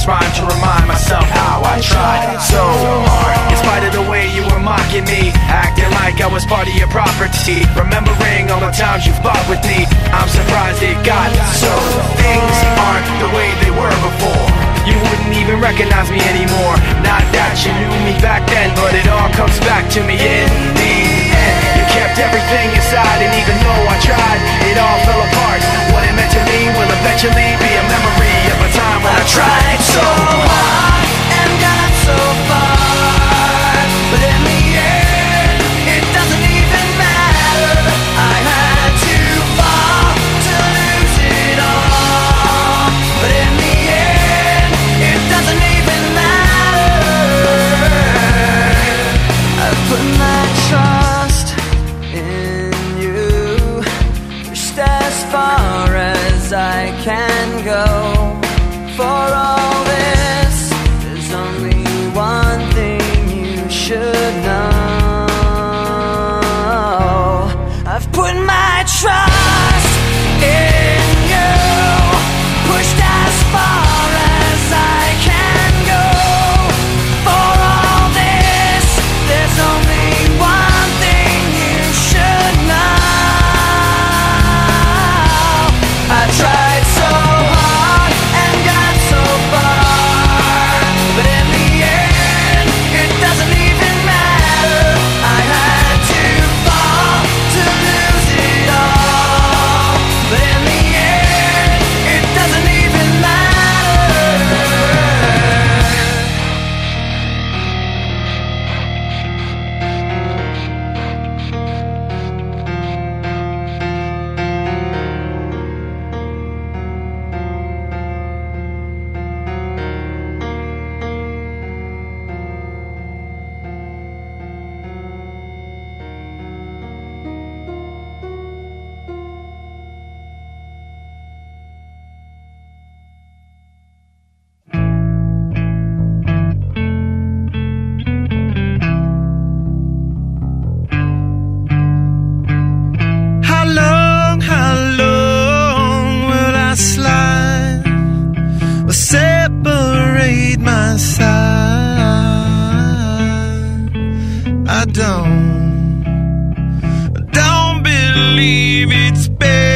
this rhyme to remind myself how I tried so hard. In spite of the way you were mocking me, acting like I was part of your property. Remembering all the times you fought with me, I'm surprised it got so. Things aren't the way they were before. You wouldn't even recognize me anymore. Not that you knew me back then, but it all comes back to me in the end. You kept everything inside, go for all I don't. Don't believe it's better.